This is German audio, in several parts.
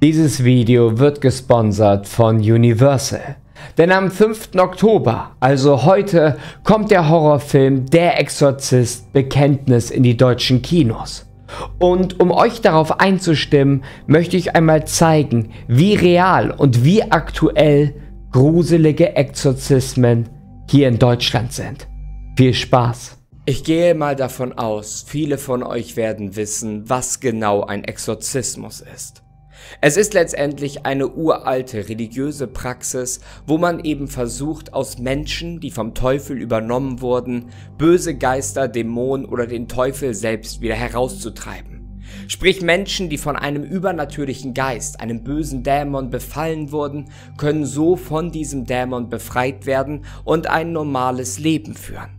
Dieses Video wird gesponsert von Universal. Denn am 5. Oktober, also heute, kommt der Horrorfilm Der Exorzist Bekenntnis in die deutschen Kinos. Und um euch darauf einzustimmen, möchte ich einmal zeigen, wie real und wie aktuell gruselige Exorzismen hier in Deutschland sind. Viel Spaß! Ich gehe mal davon aus, viele von euch werden wissen, was genau ein Exorzismus ist. Es ist letztendlich eine uralte religiöse Praxis, wo man eben versucht, aus Menschen, die vom Teufel übernommen wurden, böse Geister, Dämonen oder den Teufel selbst wieder herauszutreiben. Sprich Menschen, die von einem übernatürlichen Geist, einem bösen Dämon befallen wurden, können so von diesem Dämon befreit werden und ein normales Leben führen.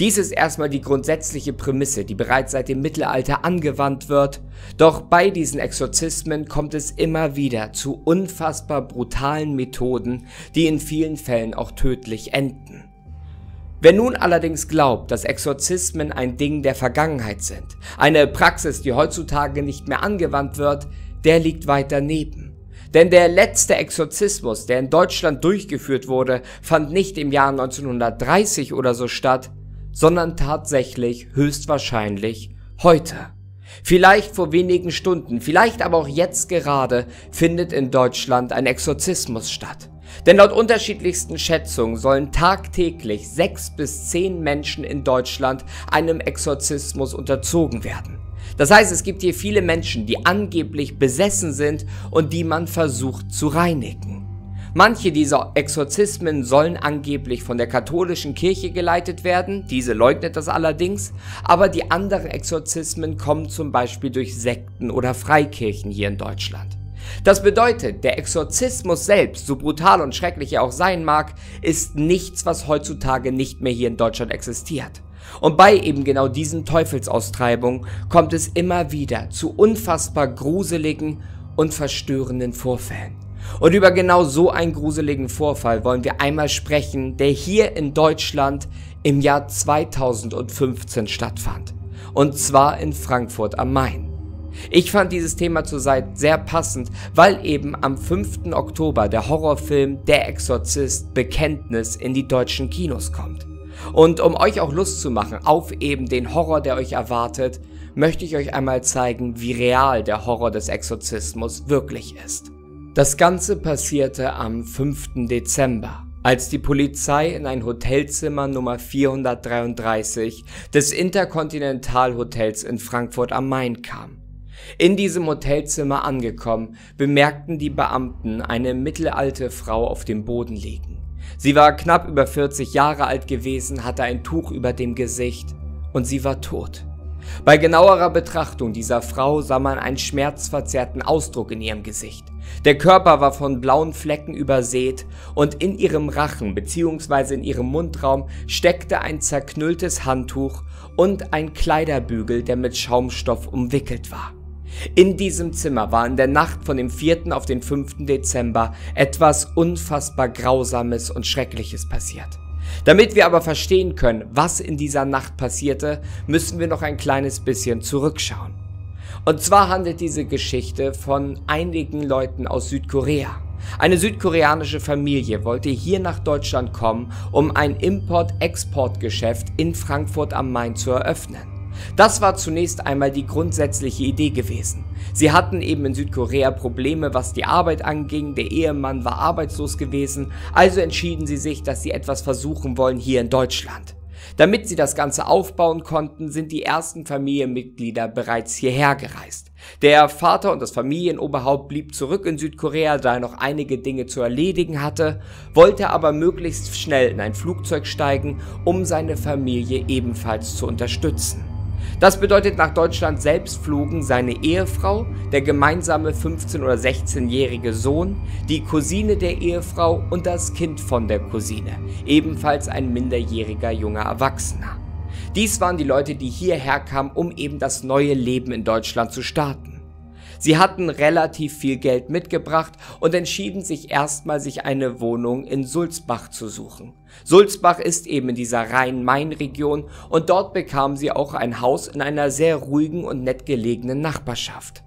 Dies ist erstmal die grundsätzliche Prämisse, die bereits seit dem Mittelalter angewandt wird, doch bei diesen Exorzismen kommt es immer wieder zu unfassbar brutalen Methoden, die in vielen Fällen auch tödlich enden. Wer nun allerdings glaubt, dass Exorzismen ein Ding der Vergangenheit sind, eine Praxis, die heutzutage nicht mehr angewandt wird, der liegt weit daneben. Denn der letzte Exorzismus, der in Deutschland durchgeführt wurde, fand nicht im Jahr 1930 oder so statt, sondern tatsächlich höchstwahrscheinlich heute. Vielleicht vor wenigen Stunden, vielleicht aber auch jetzt gerade findet in Deutschland ein Exorzismus statt. Denn laut unterschiedlichsten Schätzungen sollen tagtäglich sechs bis zehn Menschen in Deutschland einem Exorzismus unterzogen werden. Das heißt, es gibt hier viele Menschen, die angeblich besessen sind und die man versucht zu reinigen. Manche dieser Exorzismen sollen angeblich von der katholischen Kirche geleitet werden, diese leugnet das allerdings, aber die anderen Exorzismen kommen zum Beispiel durch Sekten oder Freikirchen hier in Deutschland. Das bedeutet, der Exorzismus selbst, so brutal und schrecklich er auch sein mag, ist nichts, was heutzutage nicht mehr hier in Deutschland existiert. Und bei eben genau diesen Teufelsaustreibungen kommt es immer wieder zu unfassbar gruseligen und verstörenden Vorfällen. Und über genau so einen gruseligen Vorfall wollen wir einmal sprechen, der hier in Deutschland im Jahr 2015 stattfand. Und zwar in Frankfurt am Main. Ich fand dieses Thema zurzeit sehr passend, weil eben am 5. Oktober der Horrorfilm Der Exorzist Bekenntnis in die deutschen Kinos kommt. Und um euch auch Lust zu machen auf eben den Horror, der euch erwartet, möchte ich euch einmal zeigen, wie real der Horror des Exorzismus wirklich ist. Das Ganze passierte am 5. Dezember, als die Polizei in ein Hotelzimmer Nummer 433 des Intercontinental Hotels in Frankfurt am Main kam. In diesem Hotelzimmer angekommen, bemerkten die Beamten eine mittelalte Frau auf dem Boden liegen. Sie war knapp über 40 Jahre alt gewesen, hatte ein Tuch über dem Gesicht und sie war tot. Bei genauerer Betrachtung dieser Frau sah man einen schmerzverzerrten Ausdruck in ihrem Gesicht. Der Körper war von blauen Flecken übersät und in ihrem Rachen bzw. in ihrem Mundraum steckte ein zerknülltes Handtuch und ein Kleiderbügel, der mit Schaumstoff umwickelt war. In diesem Zimmer war in der Nacht von dem 4. auf den 5. Dezember etwas unfassbar Grausames und Schreckliches passiert. Damit wir aber verstehen können, was in dieser Nacht passierte, müssen wir noch ein kleines bisschen zurückschauen. Und zwar handelt diese Geschichte von einigen Leuten aus Südkorea. Eine südkoreanische Familie wollte hier nach Deutschland kommen, um ein Import-Export-Geschäft in Frankfurt am Main zu eröffnen. Das war zunächst einmal die grundsätzliche Idee gewesen. Sie hatten eben in Südkorea Probleme, was die Arbeit anging, der Ehemann war arbeitslos gewesen, also entschieden sie sich, dass sie etwas versuchen wollen hier in Deutschland. Damit sie das Ganze aufbauen konnten, sind die ersten Familienmitglieder bereits hierher gereist. Der Vater und das Familienoberhaupt blieb zurück in Südkorea, da er noch einige Dinge zu erledigen hatte, wollte aber möglichst schnell in ein Flugzeug steigen, um seine Familie ebenfalls zu unterstützen. Das bedeutet, nach Deutschland selbst flogen seine Ehefrau, der gemeinsame 15- oder 16-jährige Sohn, die Cousine der Ehefrau und das Kind von der Cousine, ebenfalls ein minderjähriger junger Erwachsener. Dies waren die Leute, die hierher kamen, um eben das neue Leben in Deutschland zu starten. Sie hatten relativ viel Geld mitgebracht und entschieden sich erstmal, sich eine Wohnung in Sulzbach zu suchen. Sulzbach ist eben in dieser Rhein-Main-Region und dort bekamen sie auch ein Haus in einer sehr ruhigen und nett gelegenen Nachbarschaft.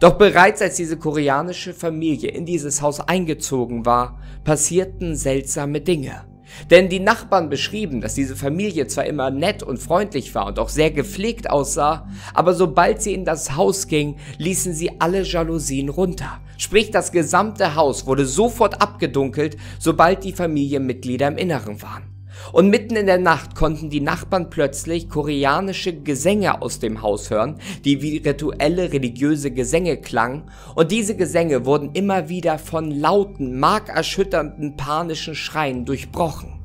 Doch bereits als diese koreanische Familie in dieses Haus eingezogen war, passierten seltsame Dinge. Denn die Nachbarn beschrieben, dass diese Familie zwar immer nett und freundlich war und auch sehr gepflegt aussah, aber sobald sie in das Haus ging, ließen sie alle Jalousien runter. Sprich, das gesamte Haus wurde sofort abgedunkelt, sobald die Familienmitglieder im Inneren waren. Und mitten in der Nacht konnten die Nachbarn plötzlich koreanische Gesänge aus dem Haus hören, die wie rituelle religiöse Gesänge klangen, und diese Gesänge wurden immer wieder von lauten, markerschütternden, panischen Schreien durchbrochen.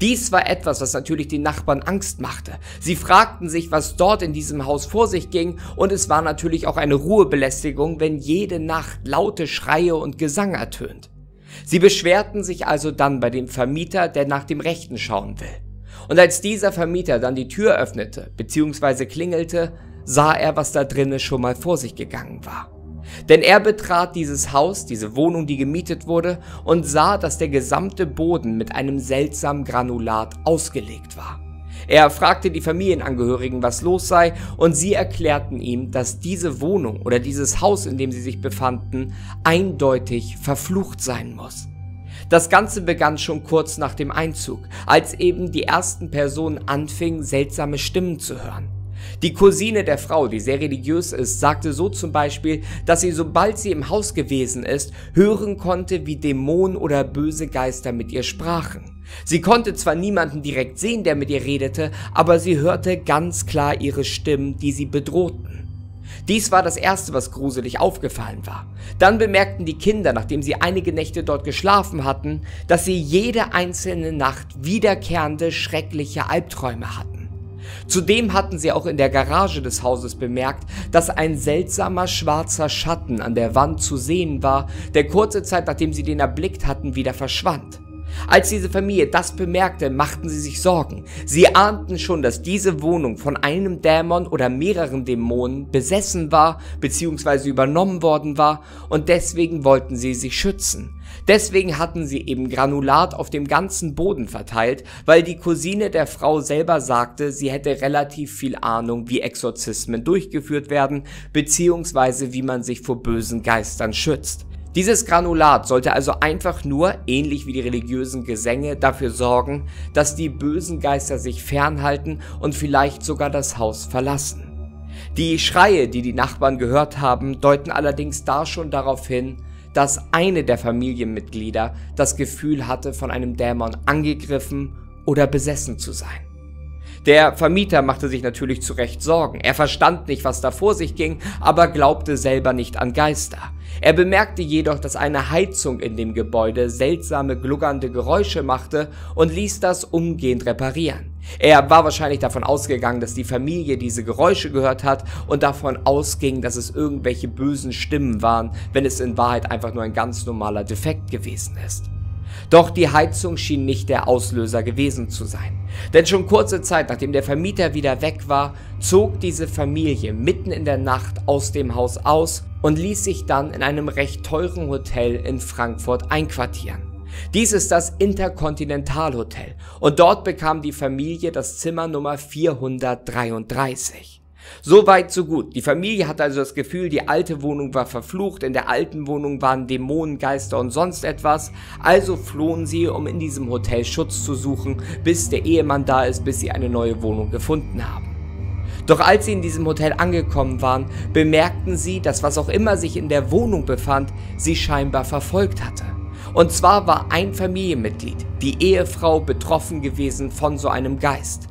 Dies war etwas, was natürlich den Nachbarn Angst machte. Sie fragten sich, was dort in diesem Haus vor sich ging, und es war natürlich auch eine Ruhebelästigung, wenn jede Nacht laute Schreie und Gesang ertönt. Sie beschwerten sich also dann bei dem Vermieter, der nach dem Rechten schauen will. Und als dieser Vermieter dann die Tür öffnete bzw. klingelte, sah er, was da drinnen schon mal vor sich gegangen war. Denn er betrat dieses Haus, diese Wohnung, die gemietet wurde, und sah, dass der gesamte Boden mit einem seltsamen Granulat ausgelegt war. Er fragte die Familienangehörigen, was los sei, und sie erklärten ihm, dass diese Wohnung oder dieses Haus, in dem sie sich befanden, eindeutig verflucht sein muss. Das Ganze begann schon kurz nach dem Einzug, als eben die ersten Personen anfingen, seltsame Stimmen zu hören. Die Cousine der Frau, die sehr religiös ist, sagte so zum Beispiel, dass sie, sobald sie im Haus gewesen ist, hören konnte, wie Dämonen oder böse Geister mit ihr sprachen. Sie konnte zwar niemanden direkt sehen, der mit ihr redete, aber sie hörte ganz klar ihre Stimmen, die sie bedrohten. Dies war das erste, was gruselig aufgefallen war. Dann bemerkten die Kinder, nachdem sie einige Nächte dort geschlafen hatten, dass sie jede einzelne Nacht wiederkehrende schreckliche Albträume hatten. Zudem hatten sie auch in der Garage des Hauses bemerkt, dass ein seltsamer schwarzer Schatten an der Wand zu sehen war, der kurze Zeit nachdem sie den erblickt hatten wieder verschwand. Als diese Familie das bemerkte, machten sie sich Sorgen. Sie ahnten schon, dass diese Wohnung von einem Dämon oder mehreren Dämonen besessen war bzw. übernommen worden war und deswegen wollten sie sich schützen. Deswegen hatten sie eben Granulat auf dem ganzen Boden verteilt, weil die Cousine der Frau selber sagte, sie hätte relativ viel Ahnung, wie Exorzismen durchgeführt werden, beziehungsweise wie man sich vor bösen Geistern schützt. Dieses Granulat sollte also einfach nur, ähnlich wie die religiösen Gesänge, dafür sorgen, dass die bösen Geister sich fernhalten und vielleicht sogar das Haus verlassen. Die Schreie, die die Nachbarn gehört haben, deuten allerdings da schon darauf hin, dass eine der Familienmitglieder das Gefühl hatte, von einem Dämon angegriffen oder besessen zu sein. Der Vermieter machte sich natürlich zu Recht Sorgen. Er verstand nicht, was da vor sich ging, aber glaubte selber nicht an Geister. Er bemerkte jedoch, dass eine Heizung in dem Gebäude seltsame gluckernde Geräusche machte und ließ das umgehend reparieren. Er war wahrscheinlich davon ausgegangen, dass die Familie diese Geräusche gehört hat und davon ausging, dass es irgendwelche bösen Stimmen waren, wenn es in Wahrheit einfach nur ein ganz normaler Defekt gewesen ist. Doch die Heizung schien nicht der Auslöser gewesen zu sein. Denn schon kurze Zeit nachdem der Vermieter wieder weg war, zog diese Familie mitten in der Nacht aus dem Haus aus und ließ sich dann in einem recht teuren Hotel in Frankfurt einquartieren. Dies ist das Intercontinental Hotel und dort bekam die Familie das Zimmer Nummer 433. So weit, so gut. Die Familie hatte also das Gefühl, die alte Wohnung war verflucht, in der alten Wohnung waren Dämonen, Geister und sonst etwas. Also flohen sie, um in diesem Hotel Schutz zu suchen, bis der Ehemann da ist, bis sie eine neue Wohnung gefunden haben. Doch als sie in diesem Hotel angekommen waren, bemerkten sie, dass was auch immer sich in der Wohnung befand, sie scheinbar verfolgt hatte. Und zwar war ein Familienmitglied, die Ehefrau, betroffen gewesen von so einem Geist.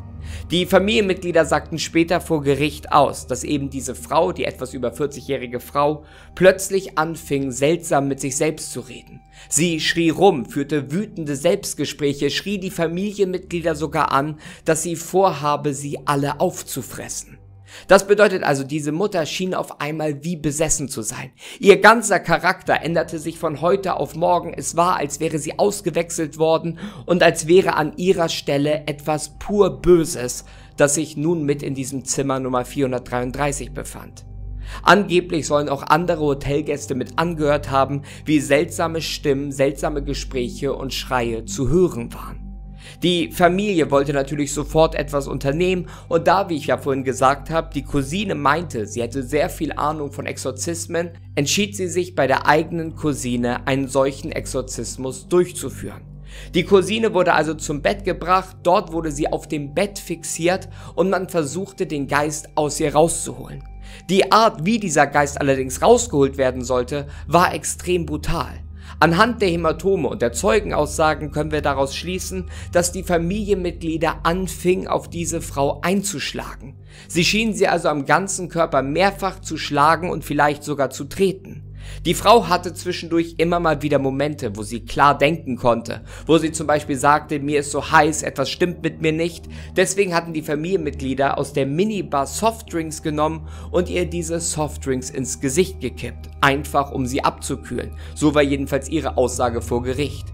Die Familienmitglieder sagten später vor Gericht aus, dass eben diese Frau, die etwas über 40-jährige Frau, plötzlich anfing, seltsam mit sich selbst zu reden. Sie schrie rum, führte wütende Selbstgespräche, schrie die Familienmitglieder sogar an, dass sie vorhabe, sie alle aufzufressen. Das bedeutet also, diese Mutter schien auf einmal wie besessen zu sein. Ihr ganzer Charakter änderte sich von heute auf morgen. Es war, als wäre sie ausgewechselt worden und als wäre an ihrer Stelle etwas pur Böses, das sich nun mit in diesem Zimmer Nummer 433 befand. Angeblich sollen auch andere Hotelgäste mit angehört haben, wie seltsame Stimmen, seltsame Gespräche und Schreie zu hören waren. Die Familie wollte natürlich sofort etwas unternehmen und da, wie ich ja vorhin gesagt habe, die Cousine meinte, sie hätte sehr viel Ahnung von Exorzismen, entschied sie sich bei der eigenen Cousine einen solchen Exorzismus durchzuführen. Die Cousine wurde also zum Bett gebracht, dort wurde sie auf dem Bett fixiert und man versuchte den Geist aus ihr rauszuholen. Die Art, wie dieser Geist allerdings rausgeholt werden sollte, war extrem brutal. Anhand der Hämatome und der Zeugenaussagen können wir daraus schließen, dass die Familienmitglieder anfingen, auf diese Frau einzuschlagen. Sie schienen sie also am ganzen Körper mehrfach zu schlagen und vielleicht sogar zu treten. Die Frau hatte zwischendurch immer mal wieder Momente, wo sie klar denken konnte, wo sie zum Beispiel sagte, mir ist so heiß, etwas stimmt mit mir nicht. Deswegen hatten die Familienmitglieder aus der Minibar Softdrinks genommen und ihr diese Softdrinks ins Gesicht gekippt, einfach um sie abzukühlen. So war jedenfalls ihre Aussage vor Gericht.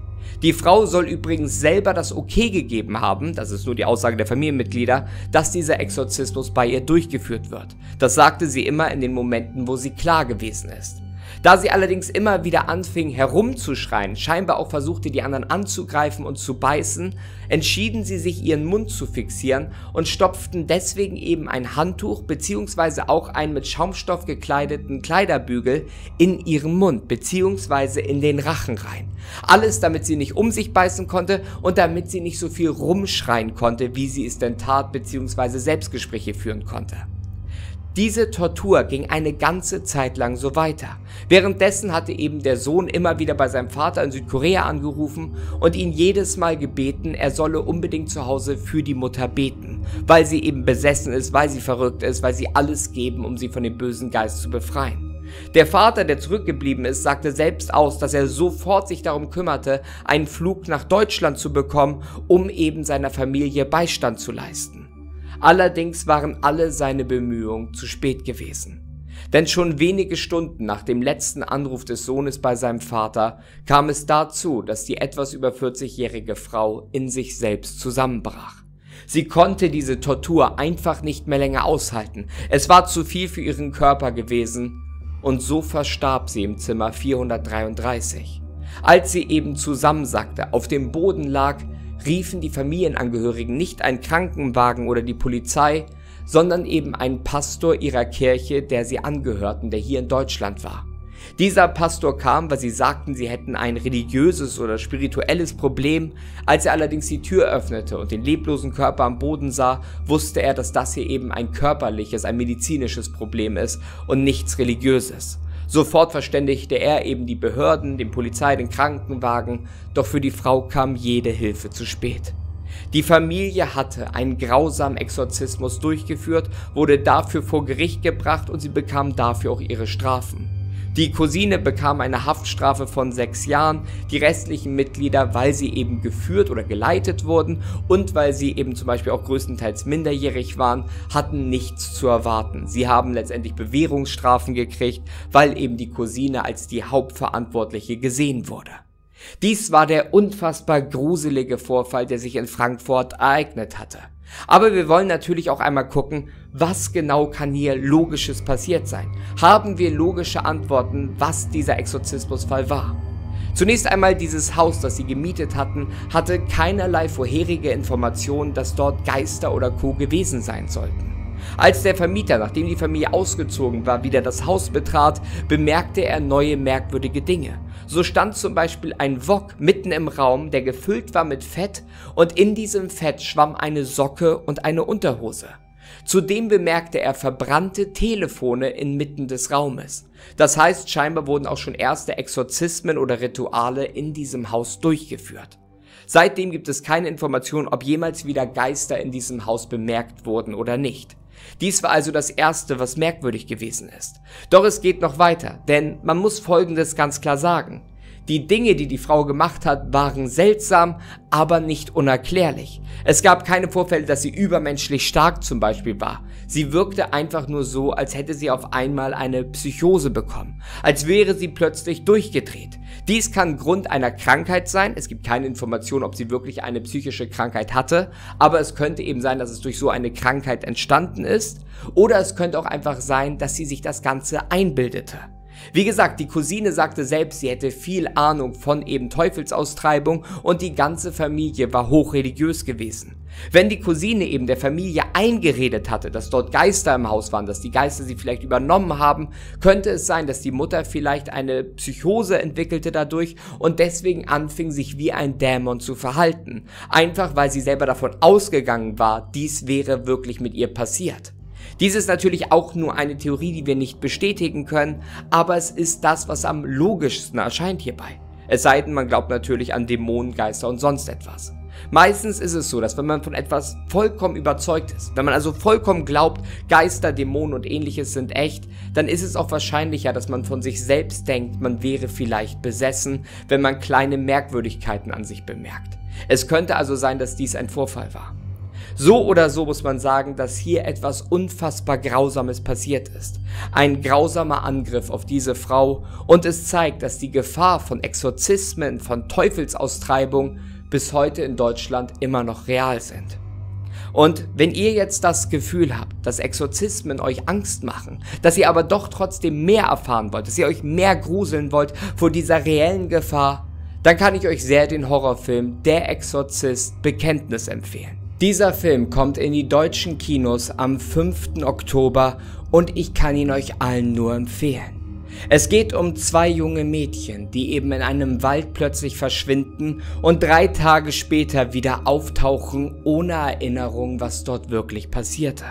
Die Frau soll übrigens selber das Okay gegeben haben, das ist nur die Aussage der Familienmitglieder, dass dieser Exorzismus bei ihr durchgeführt wird. Das sagte sie immer in den Momenten, wo sie klar gewesen ist. Da sie allerdings immer wieder anfing herumzuschreien, scheinbar auch versuchte die anderen anzugreifen und zu beißen, entschieden sie sich ihren Mund zu fixieren und stopften deswegen eben ein Handtuch bzw. auch einen mit Schaumstoff gekleideten Kleiderbügel in ihren Mund bzw. in den Rachen rein. Alles damit sie nicht um sich beißen konnte und damit sie nicht so viel rumschreien konnte, wie sie es denn tat bzw. Selbstgespräche führen konnte. Diese Tortur ging eine ganze Zeit lang so weiter. Währenddessen hatte eben der Sohn immer wieder bei seinem Vater in Südkorea angerufen und ihn jedes Mal gebeten, er solle unbedingt zu Hause für die Mutter beten, weil sie eben besessen ist, weil sie verrückt ist, weil sie alles geben, um sie von dem bösen Geist zu befreien. Der Vater, der zurückgeblieben ist, sagte selbst aus, dass er sofort sich darum kümmerte, einen Flug nach Deutschland zu bekommen, um eben seiner Familie Beistand zu leisten. Allerdings waren alle seine Bemühungen zu spät gewesen. Denn schon wenige Stunden nach dem letzten Anruf des Sohnes bei seinem Vater kam es dazu, dass die etwas über 40-jährige Frau in sich selbst zusammenbrach. Sie konnte diese Tortur einfach nicht mehr länger aushalten. Es war zu viel für ihren Körper gewesen und so verstarb sie im Zimmer 433. Als sie eben zusammensackte, auf dem Boden lag, riefen die Familienangehörigen nicht einen Krankenwagen oder die Polizei, sondern eben einen Pastor ihrer Kirche, der sie angehörten, der hier in Deutschland war. Dieser Pastor kam, weil sie sagten, sie hätten ein religiöses oder spirituelles Problem. Als er allerdings die Tür öffnete und den leblosen Körper am Boden sah, wusste er, dass das hier eben ein körperliches, ein medizinisches Problem ist und nichts religiöses. Sofort verständigte er eben die Behörden, den Polizei, den Krankenwagen, doch für die Frau kam jede Hilfe zu spät. Die Familie hatte einen grausamen Exorzismus durchgeführt, wurde dafür vor Gericht gebracht und sie bekam dafür auch ihre Strafen. Die Cousine bekam eine Haftstrafe von sechs Jahren, die restlichen Mitglieder, weil sie eben geführt oder geleitet wurden und weil sie eben zum Beispiel auch größtenteils minderjährig waren, hatten nichts zu erwarten. Sie haben letztendlich Bewährungsstrafen gekriegt, weil eben die Cousine als die Hauptverantwortliche gesehen wurde. Dies war der unfassbar gruselige Vorfall, der sich in Frankfurt ereignet hatte. Aber wir wollen natürlich auch einmal gucken, was genau kann hier logisches passiert sein? Haben wir logische Antworten, was dieser Exorzismusfall war? Zunächst einmal dieses Haus, das sie gemietet hatten, hatte keinerlei vorherige Informationen, dass dort Geister oder Co gewesen sein sollten. Als der Vermieter, nachdem die Familie ausgezogen war, wieder das Haus betrat, bemerkte er neue merkwürdige Dinge. So stand zum Beispiel ein Wok mitten im Raum, der gefüllt war mit Fett und in diesem Fett schwamm eine Socke und eine Unterhose. Zudem bemerkte er verbrannte Telefone inmitten des Raumes. Das heißt, scheinbar wurden auch schon erste Exorzismen oder Rituale in diesem Haus durchgeführt. Seitdem gibt es keine Information, ob jemals wieder Geister in diesem Haus bemerkt wurden oder nicht. Dies war also das Erste, was merkwürdig gewesen ist. Doch es geht noch weiter, denn man muss Folgendes ganz klar sagen. Die Dinge, die die Frau gemacht hat, waren seltsam, aber nicht unerklärlich. Es gab keine Vorfälle, dass sie übermenschlich stark zum Beispiel war. Sie wirkte einfach nur so, als hätte sie auf einmal eine Psychose bekommen, als wäre sie plötzlich durchgedreht. Dies kann Grund einer Krankheit sein, es gibt keine Information, ob sie wirklich eine psychische Krankheit hatte, aber es könnte eben sein, dass es durch so eine Krankheit entstanden ist, oder es könnte auch einfach sein, dass sie sich das Ganze einbildete. Wie gesagt, die Cousine sagte selbst, sie hätte viel Ahnung von eben Teufelsaustreibung und die ganze Familie war hochreligiös gewesen. Wenn die Cousine eben der Familie eingeredet hatte, dass dort Geister im Haus waren, dass die Geister sie vielleicht übernommen haben, könnte es sein, dass die Mutter vielleicht eine Psychose entwickelte dadurch und deswegen anfing sich wie ein Dämon zu verhalten. Einfach weil sie selber davon ausgegangen war, dies wäre wirklich mit ihr passiert. Dies ist natürlich auch nur eine Theorie, die wir nicht bestätigen können, aber es ist das, was am logischsten erscheint hierbei. Es sei denn, man glaubt natürlich an Dämonen, Geister und sonst etwas. Meistens ist es so, dass wenn man von etwas vollkommen überzeugt ist, wenn man also vollkommen glaubt, Geister, Dämonen und ähnliches sind echt, dann ist es auch wahrscheinlicher, dass man von sich selbst denkt, man wäre vielleicht besessen, wenn man kleine Merkwürdigkeiten an sich bemerkt. Es könnte also sein, dass dies ein Vorfall war. So oder so muss man sagen, dass hier etwas unfassbar Grausames passiert ist. Ein grausamer Angriff auf diese Frau und es zeigt, dass die Gefahr von Exorzismen, von Teufelsaustreibung bis heute in Deutschland immer noch real sind. Und wenn ihr jetzt das Gefühl habt, dass Exorzismen euch Angst machen, dass ihr aber doch trotzdem mehr erfahren wollt, dass ihr euch mehr gruseln wollt vor dieser reellen Gefahr, dann kann ich euch sehr den Horrorfilm Der Exorzist Bekenntnis empfehlen. Dieser Film kommt in die deutschen Kinos am 5. Oktober und ich kann ihn euch allen nur empfehlen. Es geht um zwei junge Mädchen, die eben in einem Wald plötzlich verschwinden und drei Tage später wieder auftauchen ohne Erinnerung, was dort wirklich passierte.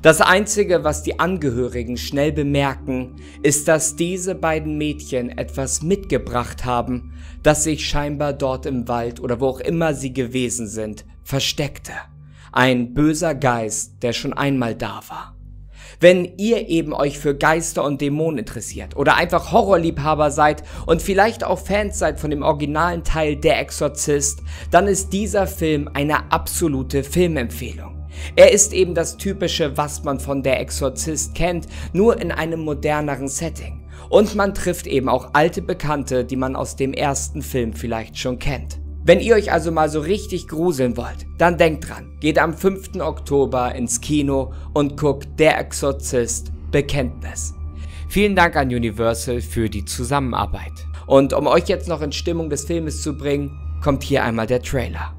Das Einzige, was die Angehörigen schnell bemerken, ist, dass diese beiden Mädchen etwas mitgebracht haben, das sich scheinbar dort im Wald oder wo auch immer sie gewesen sind, versteckte. Ein böser Geist, der schon einmal da war. Wenn ihr eben euch für Geister und Dämonen interessiert oder einfach Horrorliebhaber seid und vielleicht auch Fans seid von dem originalen Teil Der Exorzist, dann ist dieser Film eine absolute Filmempfehlung. Er ist eben das typische, was man von Der Exorzist kennt, nur in einem moderneren Setting. Und man trifft eben auch alte Bekannte, die man aus dem ersten Film vielleicht schon kennt. Wenn ihr euch also mal so richtig gruseln wollt, dann denkt dran, geht am 5. Oktober ins Kino und guckt Der Exorzist Bekenntnis. Vielen Dank an Universal für die Zusammenarbeit. Und um euch jetzt noch in Stimmung des Filmes zu bringen, kommt hier einmal der Trailer.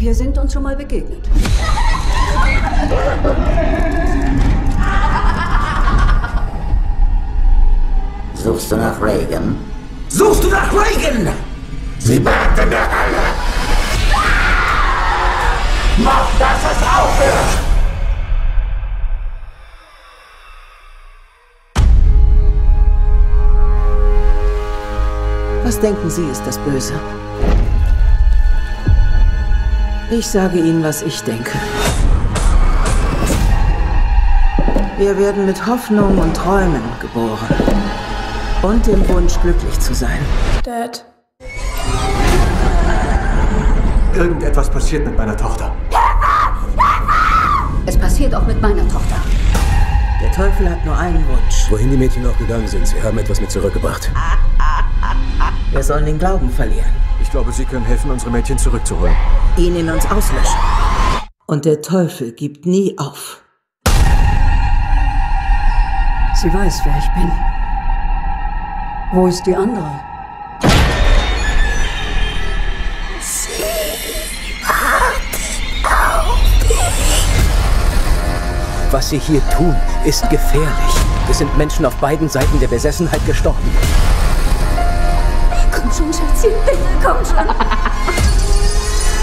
Wir sind uns schon mal begegnet. Suchst du nach Reagan? Suchst du nach Reagan? Sie in der Hölle! Mach, dass es aufhört! Was denken Sie ist das Böse? Ich sage Ihnen, was ich denke. Wir werden mit Hoffnung und Träumen geboren. Und dem Wunsch, glücklich zu sein. Dad. Irgendetwas passiert mit meiner Tochter. Es passiert auch mit meiner Tochter. Der Teufel hat nur einen Wunsch. Wohin die Mädchen auch gegangen sind, sie haben etwas mit zurückgebracht. Wir sollen den Glauben verlieren. Ich glaube, Sie können helfen, unsere Mädchen zurückzuholen. Ihn in uns auslöschen. Und der Teufel gibt nie auf. Sie weiß, wer ich bin. Wo ist die andere? Was sie hier tun, ist gefährlich. Es sind Menschen auf beiden Seiten der Besessenheit gestorben. Komm schon, Schatzi. Bitte, komm schon.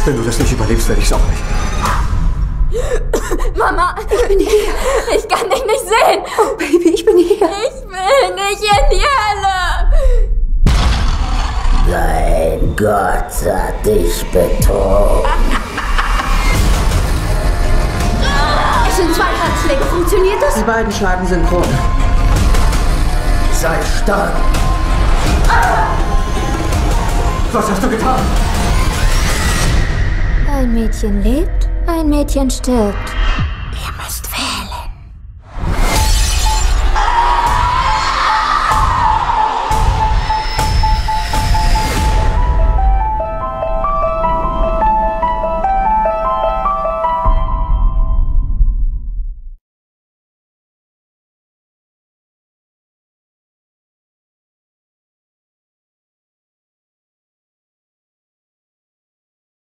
Wenn du das nicht überlebst, werde ich es auch nicht. Mama, ich bin hier. Ich kann dich nicht sehen. Oh, Baby, ich bin hier. Ich will nicht in die Hölle. Dein Gott hat dich betrogen. Es sind zwei Herzschläge. Funktioniert das? Die beiden schlagen synchron. Sei stark. Was hast du getan? Ein Mädchen lebt, ein Mädchen stirbt.